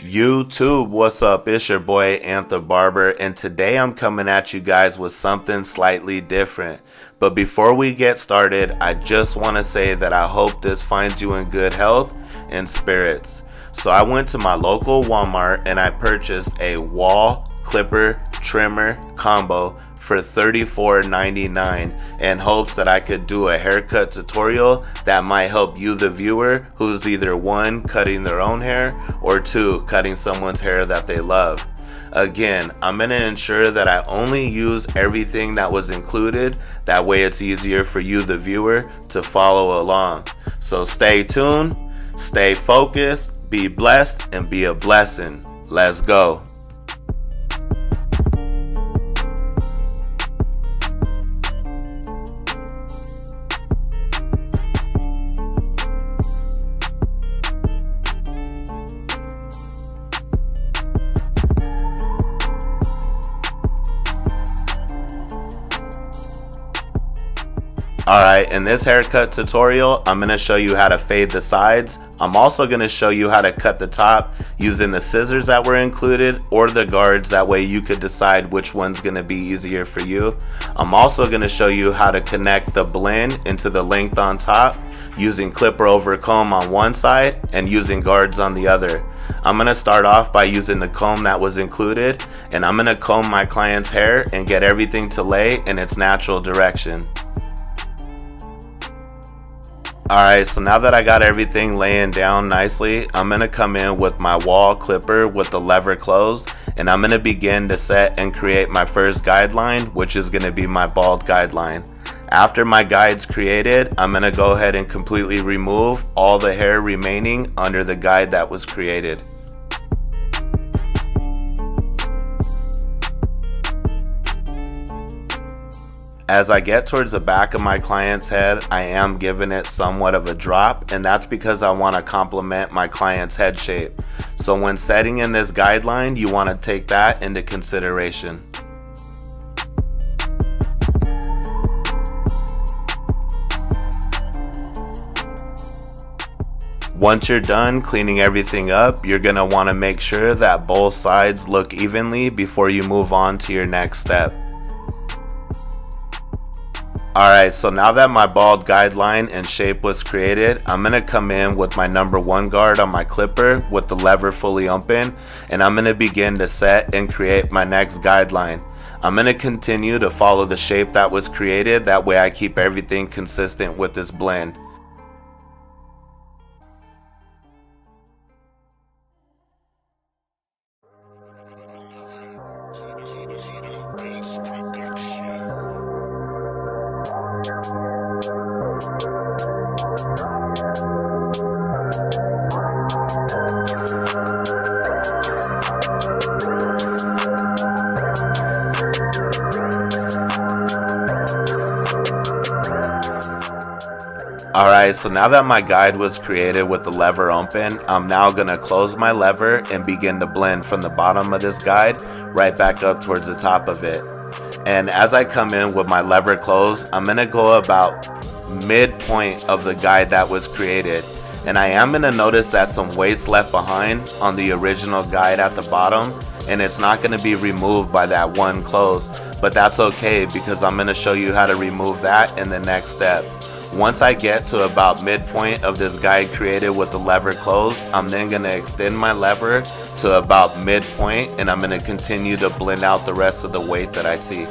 YouTube, what's up? It's your boy Ant The Barber, and today I'm coming at you guys with something slightly different. But before we get started, I just want to say that I hope this finds you in good health and spirits. So I went to my local Walmart and I purchased a Wahl clipper trimmer combo for $34.99 in hopes that I could do a haircut tutorial that might help you the viewer who's either one cutting their own hair or two cutting someone's hair that they love. Again, I'm going to ensure that I only use everything that was included. That way it's easier for you the viewer to follow along. So stay tuned, stay focused, be blessed, and be a blessing. Let's go. Alright, in this haircut tutorial, I'm going to show you how to fade the sides. I'm also going to show you how to cut the top using the scissors that were included or the guards. That way you could decide which one's going to be easier for you. I'm also going to show you how to connect the blend into the length on top using clipper over comb on one side and using guards on the other. I'm going to start off by using the comb that was included and I'm going to comb my client's hair and get everything to lay in its natural direction. Alright, so now that I got everything laying down nicely, I'm going to come in with my Wahl clipper with the lever closed and I'm going to begin to set and create my first guideline, which is going to be my bald guideline. After my guide's created, I'm going to go ahead and completely remove all the hair remaining under the guide that was created. As I get towards the back of my client's head, I am giving it somewhat of a drop, and that's because I want to complement my client's head shape. So when setting in this guideline, you want to take that into consideration. Once you're done cleaning everything up, you're going to want to make sure that both sides look evenly before you move on to your next step. Alright, so now that my bald guideline and shape was created, I'm going to come in with my number one guard on my clipper with the lever fully open and I'm going to begin to set and create my next guideline. I'm going to continue to follow the shape that was created, that way I keep everything consistent with this blend. Alright, so now that my guide was created with the lever open, I'm now going to close my lever and begin to blend from the bottom of this guide right back up towards the top of it. And as I come in with my lever closed, I'm going to go about midpoint of the guide that was created. And I am going to notice that some weight's left behind on the original guide at the bottom and it's not going to be removed by that one close. But that's okay because I'm going to show you how to remove that in the next step. Once I get to about midpoint of this guide created with the lever closed, I'm then to extend my lever to about midpoint and I'm to continue to blend out the rest of the weight that I see.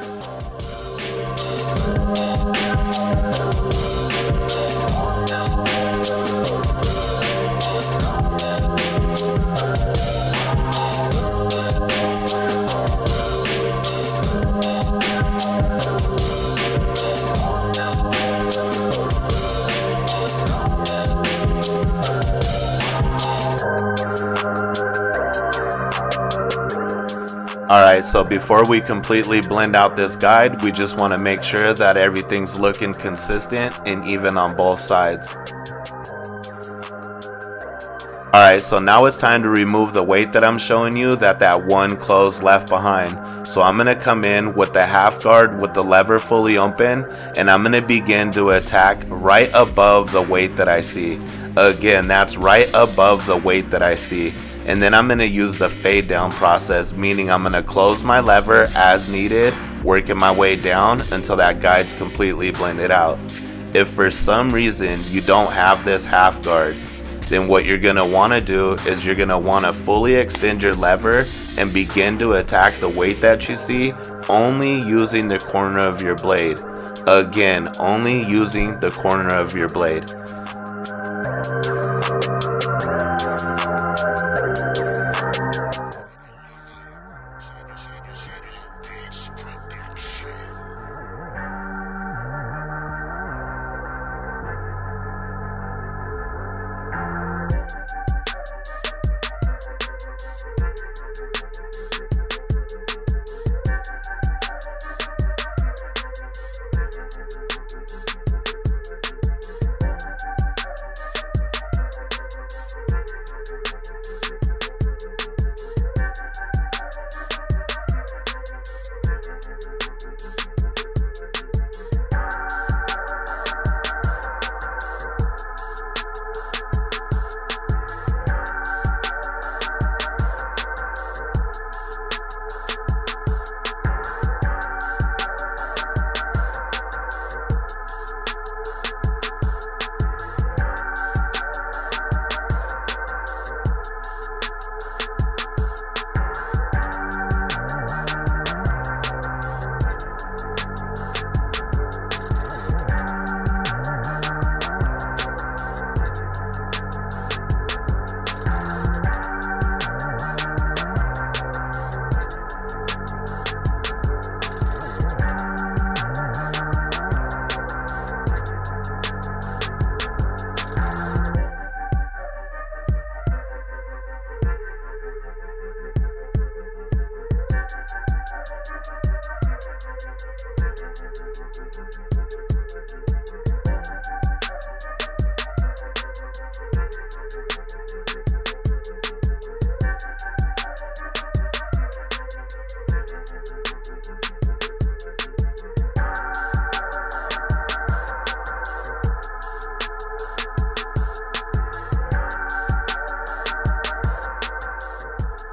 Alright, so before we completely blend out this guide, we just want to make sure that everything's looking consistent and even on both sides. Alright, so now it's time to remove the weight that I'm showing you that that one clothes left behind. So I'm going to come in with the half guard with the lever fully open and I'm going to begin to attack right above the weight that I see. Again, that's right above the weight that I see. And then I'm going to use the fade down process, meaning I'm going to close my lever as needed, working my way down until that guide's completely blended out. If for some reason you don't have this half guard, then what you're going to want to do is you're going to want to fully extend your lever and begin to attack the weight that you see only using the corner of your blade. Again, only using the corner of your blade.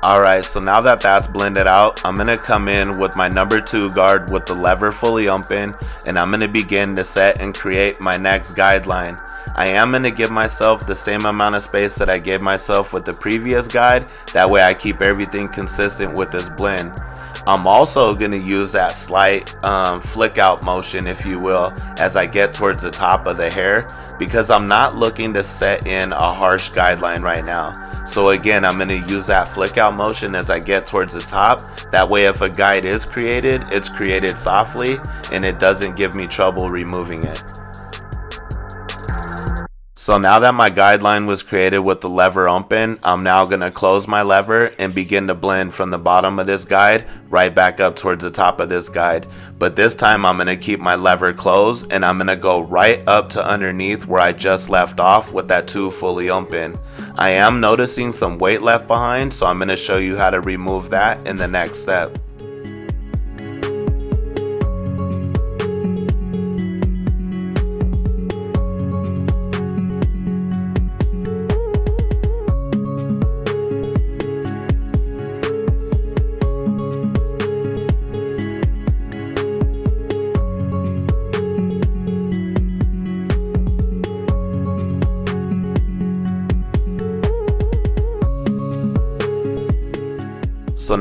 Alright, so now that that's blended out, I'm to come in with my number 2 guard with the lever fully open and I'm to begin to set and create my next guideline. I am to give myself the same amount of space that I gave myself with the previous guide, that way I keep everything consistent with this blend. I'm also going to use that slight um, flick out motion, if you will, as I get towards the top of the hair because I'm not looking to set in a harsh guideline right now. So again, I'm going to use that flick out motion as I get towards the top. That way if a guide is created, it's created softly and it doesn't give me trouble removing it. So now that my guideline was created with the lever open, I'm now going to close my lever and begin to blend from the bottom of this guide right back up towards the top of this guide. But this time I'm going to keep my lever closed and I'm going to go right up to underneath where I just left off with that two fully open. I am noticing some weight left behind so I'm going to show you how to remove that in the next step.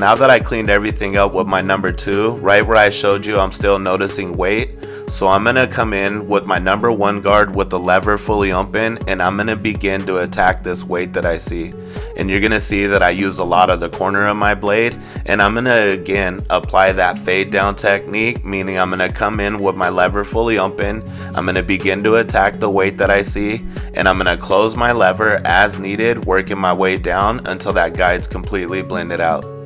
Now that I cleaned everything up with my number two, right where I showed you I'm still noticing weight. So I'm to come in with my number one guard with the lever fully open and I'm to begin to attack this weight that I see. And you're to see that I use a lot of the corner of my blade and I'm to again apply that fade down technique, meaning I'm to come in with my lever fully open. I'm to begin to attack the weight that I see and I'm to close my lever as needed, working my way down until that guide's completely blended out.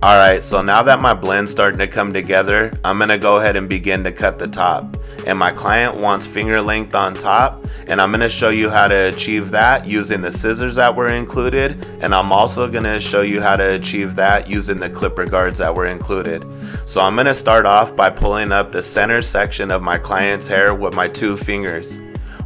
Alright, so now that my blend's starting to come together, I'm going to go ahead and begin to cut the top. And my client wants finger length on top, and I'm going to show you how to achieve that using the scissors that were included, and I'm also going to show you how to achieve that using the clipper guards that were included. So I'm going to start off by pulling up the center section of my client's hair with my two fingers.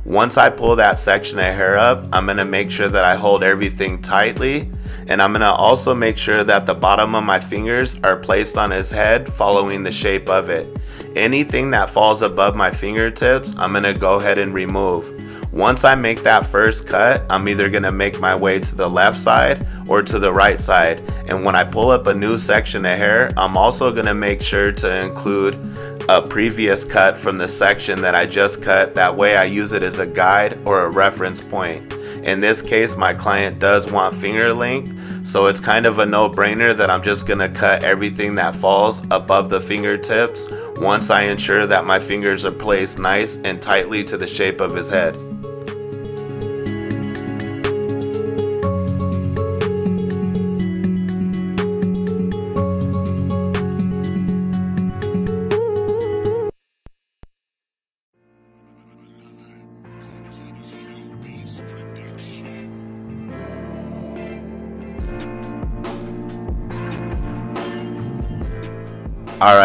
Once I pull that section of hair up, I'm to make sure that I hold everything tightly and I'm to also make sure that the bottom of my fingers are placed on his head following the shape of it. Anything that falls above my fingertips, I'm to go ahead and remove. Once I make that first cut, I'm either going to make my way to the left side or to the right side. And when I pull up a new section of hair, I'm also going to make sure to include a previous cut from the section that I just cut. That way I use it as a guide or a reference point. In this case, my client does want finger length, so it's kind of a no-brainer that I'm just gonna cut everything that falls above the fingertips once I ensure that my fingers are placed nice and tightly to the shape of his head.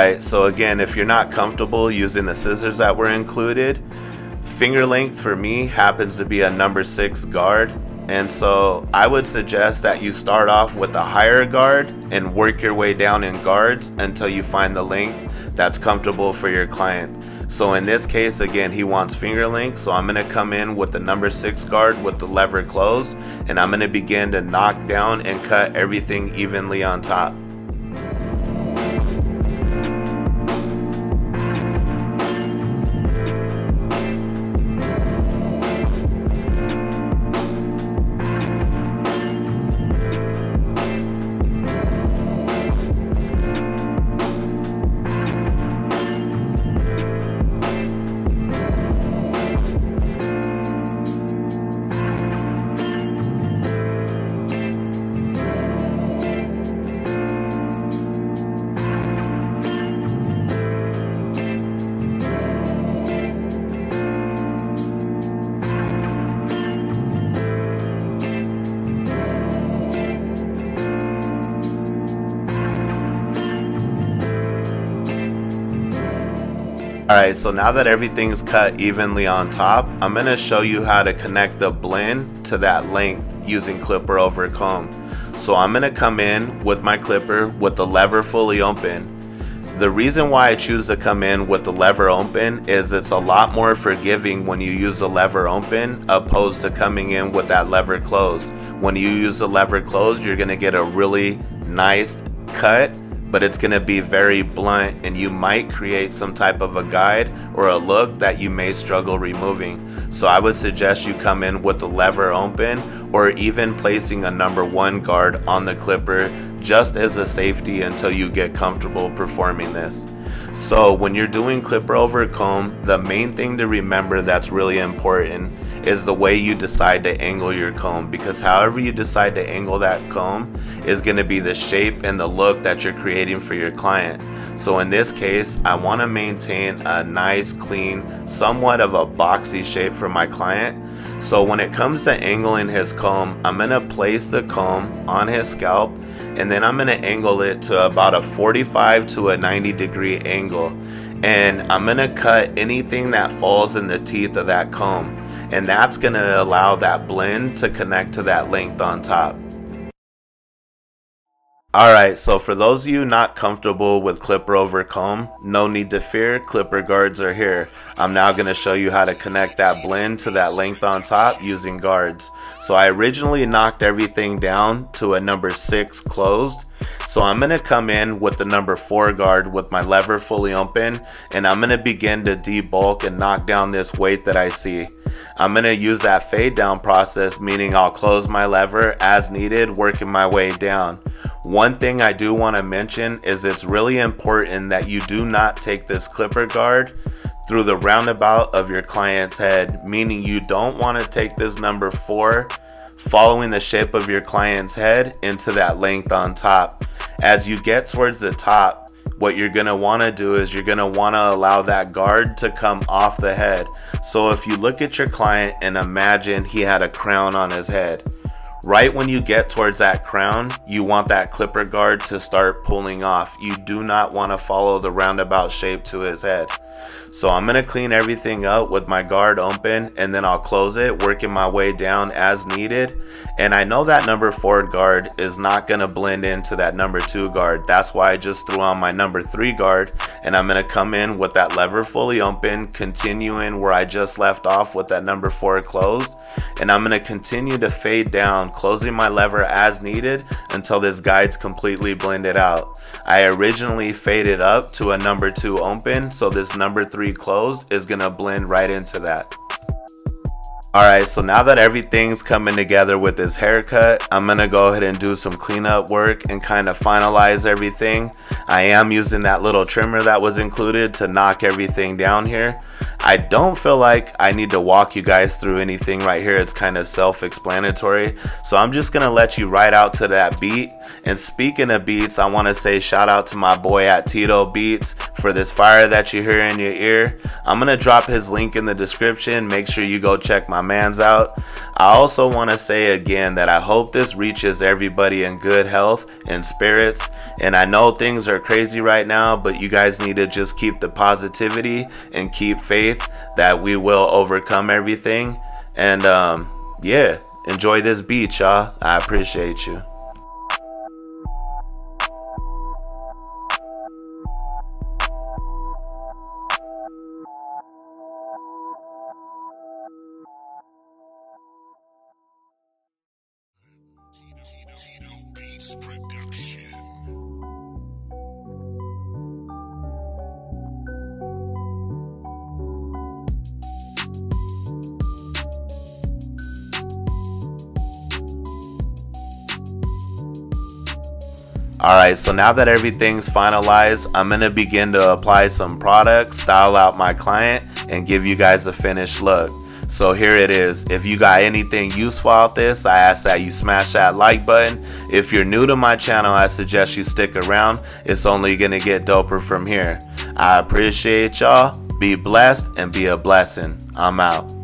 Alright, so again, if you're not comfortable using the scissors that were included, finger length for me happens to be a number 6 guard. And so I would suggest that you start off with a higher guard and work your way down in guards until you find the length that's comfortable for your client. So in this case, again, he wants finger length. So I'm going to come in with the number six guard with the lever closed and I'm going to begin to knock down and cut everything evenly on top. Alright, so now that everything's cut evenly on top, I'm going to show you how to connect the blend to that length using clipper over comb. So I'm going to come in with my clipper with the lever fully open. The reason why I choose to come in with the lever open is it's a lot more forgiving when you use the lever open opposed to coming in with that lever closed. When you use the lever closed, you're going to get a really nice cut but it's going to be very blunt and you might create some type of a guide or a look that you may struggle removing. So I would suggest you come in with the lever open or even placing a number one guard on the clipper just as a safety until you get comfortable performing this. So when you're doing clipper over comb, the main thing to remember that's really important is the way you decide to angle your comb because however you decide to angle that comb is going to be the shape and the look that you're creating for your client. So in this case, I want to maintain a nice, clean, somewhat of a boxy shape for my client. So when it comes to angling his comb, I'm going to place the comb on his scalp and then I'm going to angle it to about a 45 to a 90 degree angle. And I'm going to cut anything that falls in the teeth of that comb. And that's going to allow that blend to connect to that length on top. Alright, so for those of you not comfortable with clipper over comb, no need to fear, clipper guards are here. I'm now going to show you how to connect that blend to that length on top using guards. So I originally knocked everything down to a number 6 closed. So I'm going to come in with the number 4 guard with my lever fully open and I'm going to begin to debulk and knock down this weight that I see. I'm to use that fade down process meaning I'll close my lever as needed working my way down. One thing I do want to mention is it's really important that you do not take this clipper guard through the roundabout of your client's head, meaning you don't want to take this number four following the shape of your client's head into that length on top. As you get towards the top, what you're gonna wanna do is you're gonna wanna allow that guard to come off the head. So if you look at your client and imagine he had a crown on his head, right when you get towards that crown, you want that clipper guard to start pulling off. You do not wanna follow the roundabout shape to his head. So I'm gonna clean everything up with my guard open and then I'll close it, working my way down as needed. And I know that number four guard is not gonna blend into that number two guard. That's why I just threw on my number three guard and I'm gonna come in with that lever fully open, continuing where I just left off with that number four closed. And I'm gonna continue to fade down, closing my lever as needed until this guide's completely blended out. I originally faded up to a number two open, so this number three closed is gonna blend right into that. Alright, so now that everything's coming together with this haircut, I'm gonna go ahead and do some cleanup work and kind of finalize everything. I am using that little trimmer that was included to knock everything down here. I don't feel like I need to walk you guys through anything right here. It's kind of self-explanatory. So I'm just going to let you ride out to that beat. And speaking of beats, I want to say shout out to my boy at Tito Beats for this fire that you hear in your ear. I'm going to drop his link in the description. Make sure you go check my man's out. I also want to say again that I hope this reaches everybody in good health and spirits. And I know things are crazy right now, but you guys need to just keep the positivity and keep faith that we will overcome everything. And um, yeah, enjoy this beach, y'all. I appreciate you. Alright, so now that everything's finalized, I'm going to begin to apply some products, style out my client, and give you guys a finished look. So here it is. If you got anything useful out this, I ask that you smash that like button. If you're new to my channel, I suggest you stick around. It's only going to get doper from here. I appreciate y'all. Be blessed and be a blessing. I'm out.